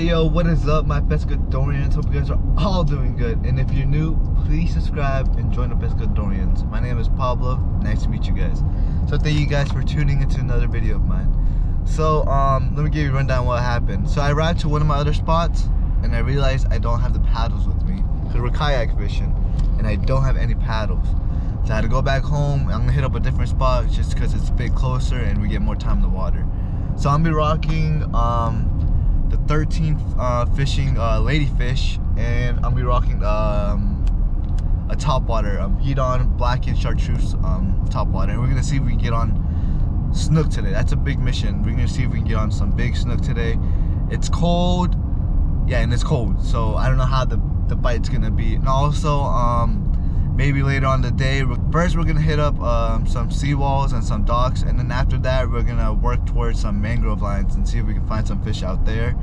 Hey yo, what is up, my Pescadorians? Hope you guys are all doing good. And if you're new, please subscribe and join the Pescadorians. My name is Pablo. Nice to meet you guys. So thank you guys for tuning into another video of mine. So um, let me give you a rundown what happened. So I arrived to one of my other spots and I realized I don't have the paddles with me because we're kayak fishing and I don't have any paddles. So I had to go back home. I'm gonna hit up a different spot just because it's a bit closer and we get more time in the water. So I'm be rocking um, the 13th uh, fishing uh, ladyfish and I'm gonna be rocking um, a topwater, heat on and chartreuse um, topwater. And we're gonna see if we can get on snook today. That's a big mission. We're gonna see if we can get on some big snook today. It's cold, yeah, and it's cold. So I don't know how the, the bite's gonna be. And also, um, maybe later on the day. First, we're gonna hit up um, some seawalls and some docks, and then after that, we're gonna work towards some mangrove lines and see if we can find some fish out there.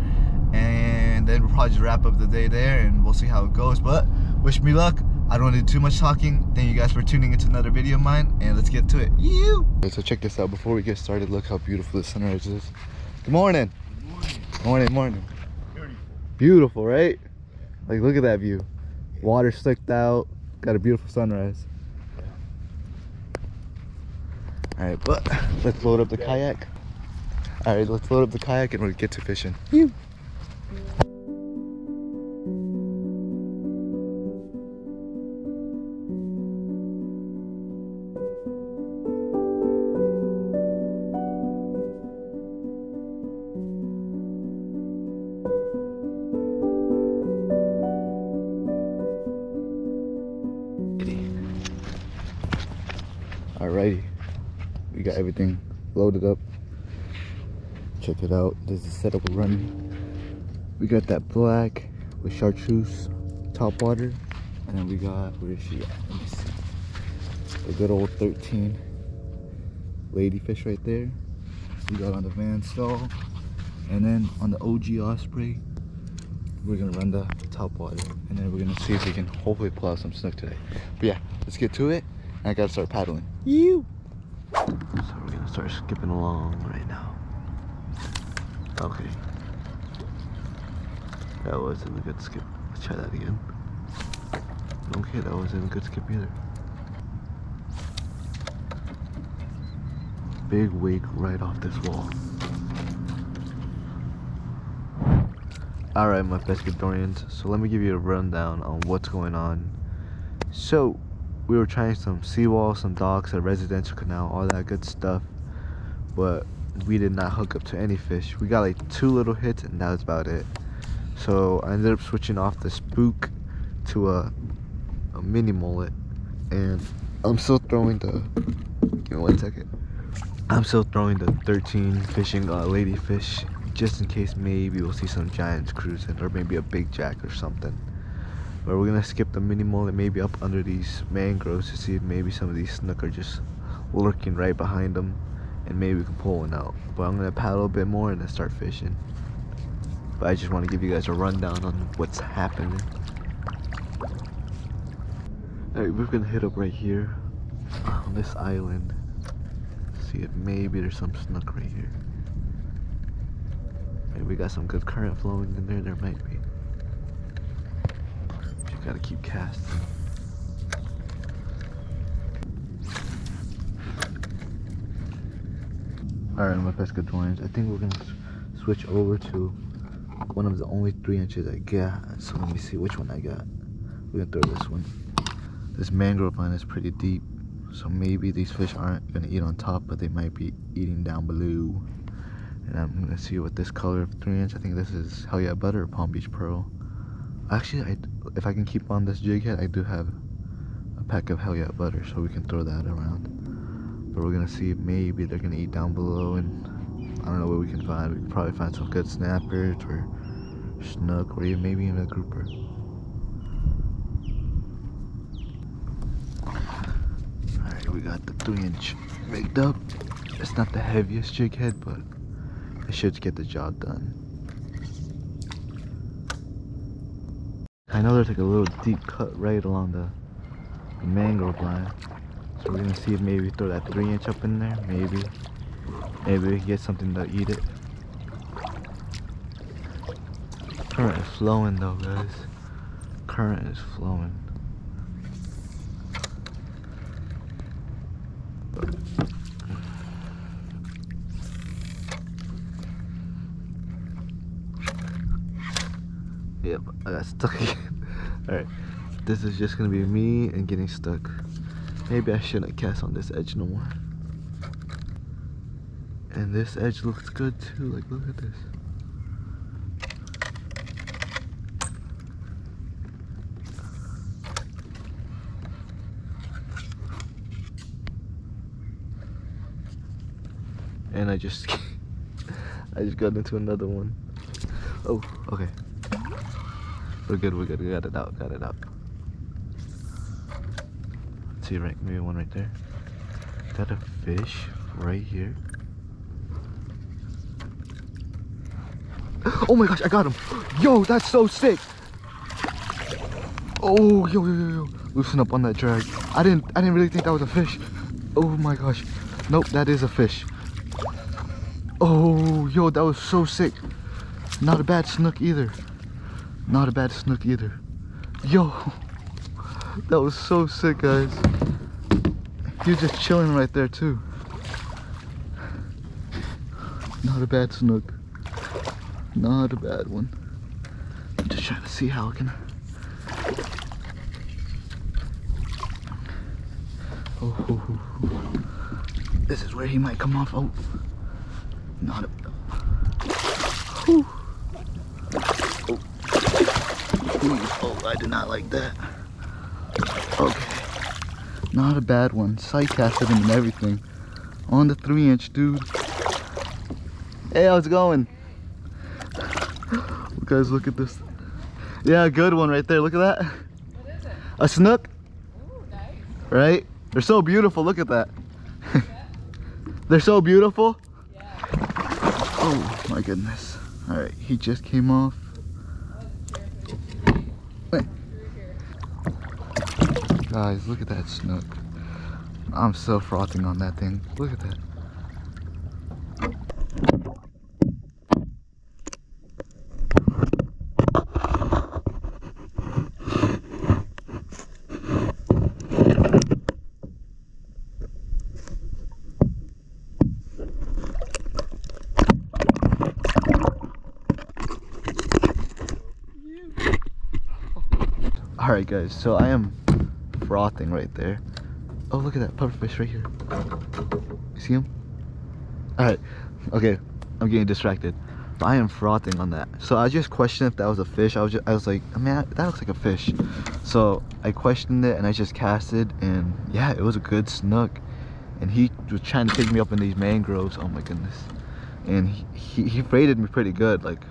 And then we'll probably just wrap up the day there, and we'll see how it goes. But wish me luck. I don't want to do too much talking. Thank you guys for tuning into another video of mine, and let's get to it. You. Okay, so check this out. Before we get started, look how beautiful the sunrise is. Good morning. Good morning. Morning, morning. Beautiful. Beautiful, right? Like, look at that view. Water slicked out got a beautiful sunrise. All right, but let's load up the kayak. All right, let's load up the kayak and we'll get to fishing. Alrighty, we got everything loaded up. Check it out. This is the setup we're running. We got that black with chartreuse top water, and then we got where is she at? Let me see. The good old 13 ladyfish right there. We got on the Van Staal, and then on the OG Osprey, we're gonna run the top water, and then we're gonna see if we can hopefully pull out some snook today. But yeah, let's get to it. I gotta start paddling. You. So we're gonna start skipping along right now. Okay. That wasn't a good skip. Let's try that again. Okay, that wasn't a good skip either. Big wake right off this wall. Alright, my pescadorians. So let me give you a rundown on what's going on. So, we were trying some seawall, some docks, a residential canal, all that good stuff. But we did not hook up to any fish. We got like two little hits and that was about it. So I ended up switching off the spook to a, a mini mullet. And I'm still throwing the, give me one second. I'm still throwing the 13 fishing uh, ladyfish just in case maybe we'll see some giants cruising or maybe a big jack or something. But we're gonna skip the mini and maybe up under these mangroves to see if maybe some of these snook are just lurking right behind them and maybe we can pull one out. But I'm gonna paddle a bit more and then start fishing. But I just want to give you guys a rundown on what's happening. Alright, we're gonna hit up right here on this island. See if maybe there's some snook right here. Right, we got some good current flowing in there, there might be. Gotta keep casting. Alright, my pescadorians. I think we're gonna switch over to one of the only three inches I got. So let me see which one I got. We're gonna throw this one. This mangrove line is pretty deep. So maybe these fish aren't gonna eat on top, but they might be eating down below. And I'm gonna see what this color of three inch. I think this is Hell Yeah Butter or Palm Beach Pearl. Actually, I, if I can keep on this jig head, I do have a pack of Hell Yeah Butter, so we can throw that around. But we're gonna see maybe they're gonna eat down below, and I don't know what we can find. We can probably find some good snappers or snook, or even maybe even a grouper. Alright, we got the three inch rigged up. It's not the heaviest jig head, but it should get the job done. I know there's like a little deep cut right along the, the mangrove line. So we're gonna see if maybe throw that three inch up in there, maybe. Maybe we can get something to eat it. Current is flowing though, guys. Current is flowing. Yep, I got stuck again. Alright, this is just gonna be me and getting stuck. Maybe I shouldn't cast on this edge no more. And this edge looks good too, like look at this. And I just, I just got into another one. Oh, okay. We're good, we're good, we got it out, got it out. Let's see, right, maybe one right there. Got a fish right here. Oh my gosh, I got him. Yo, that's so sick. Oh, yo, yo, yo, yo. Loosen up on that drag. I didn't, I didn't really think that was a fish. Oh my gosh. Nope, that is a fish. Oh, yo, that was so sick. Not a bad snook either. Not a bad snook either. Yo, that was so sick, guys. Was just chilling right there too. Not a bad snook. Not a bad one. I'm just trying to see how I can. Oh, this is where he might come off. Oh, not a. Oh. I did not like that. Okay. Not a bad one. Sight casted him and everything. On the three inch, dude. Hey, how's it going? Guys, look at this. Yeah, good one right there. Look at that. What is it? A snook, Ooh, nice. right? They're so beautiful. Look at that. They're so beautiful. Yeah. Oh my goodness. All right, he just came off. That was Hey. Through here. Guys, look at that snook. I'm so frothing on that thing. Look at that. All right, guys. So I am frothing right there. Oh, look at that pufferfish right here. You see him? All right. Okay, I'm getting distracted. But I am frothing on that. So I just questioned if that was a fish. I was just, I was like, man, that looks like a fish. So I questioned it and I just casted and yeah, it was a good snook. And he was trying to take me up in these mangroves. Oh my goodness. And he, he, he braided me pretty good. Like,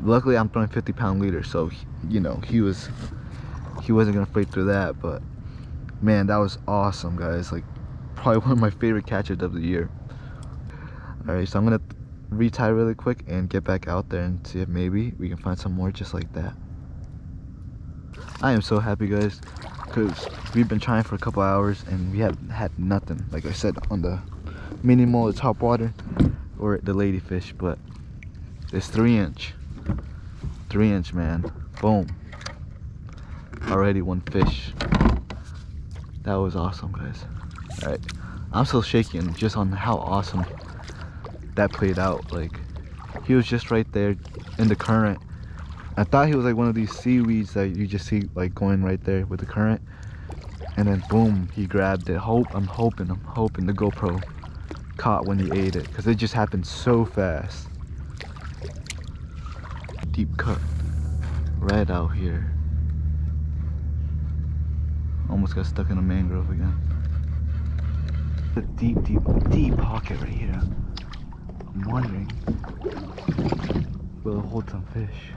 luckily I'm throwing 50 pound leader. So, he- you know, he was, he wasn't gonna fade through that. But man, that was awesome, guys. Like, probably one of my favorite catches of the year. All right, so I'm gonna retie really quick and get back out there and see if maybe we can find some more just like that. I am so happy, guys, because we've been trying for a couple hours and we have had nothing. Like I said, on the mini mullet, the top water, or the ladyfish, but it's three inch, three inch, man. Boom. Already one fish. That was awesome, guys. All right, I'm still shaking just on how awesome that played out. Like, he was just right there in the current. I thought he was like one of these seaweeds that you just see like going right there with the current. And then boom, he grabbed it. Hope I'm hoping, I'm hoping the GoPro caught when he ate it. Cause it just happened so fast. Deep cut. Right out here. Almost got stuck in a mangrove again. A deep, deep, deep pocket right here. I'm wondering will it hold some fish.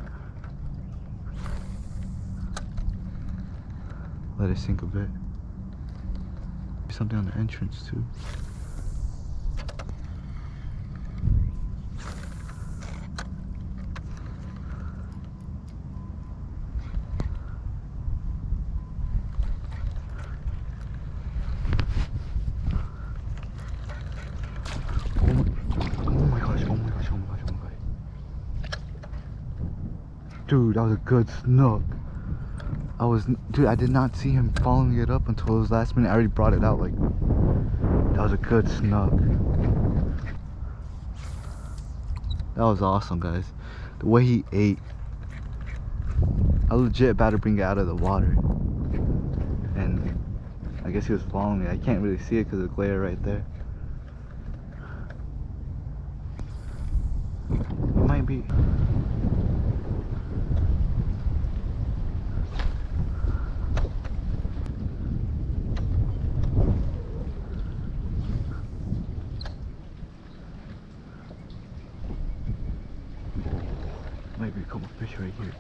Let it sink a bit. Something on the entrance too. Oh my, oh my gosh, oh my gosh, oh my gosh, oh my gosh. Dude, that was a good snook. I was, dude, I did not see him following it up until his last minute. I already brought it out. Like, that was a good snook. That was awesome, guys. The way he ate. I legit about to bring it out of the water. And I guess he was following me. I can't really see it because of the glare right there. It might be. Might be a couple fish right here.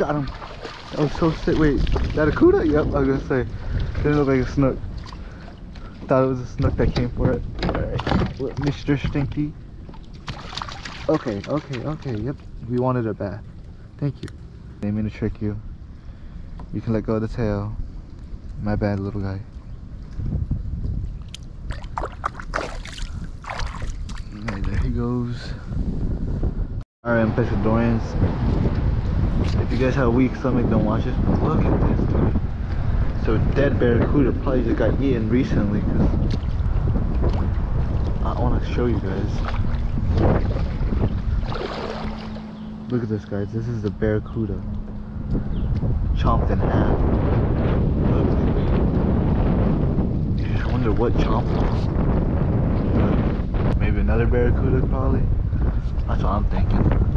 Got him. That was so sick. Wait, that a cuda? Yep, I was gonna say. Didn't look like a snook. Thought it was a snook that came for it. Alright. Mr. Stinky. Okay, okay, okay, yep. We wanted a bath. Thank you. Didn't mean to trick you. You can let go of the tail. My bad, little guy. There he goes. Alright, I'm Pescadorians. Guys have a weak stomach, don't watch this. But look at this, dude. So dead barracuda probably just got eaten recently because I want to show you guys. Look at this, guys. This is the barracuda chomped in half. Just wonder what chomped. Maybe another barracuda, probably. That's what I'm thinking.